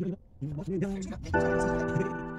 びっくりした。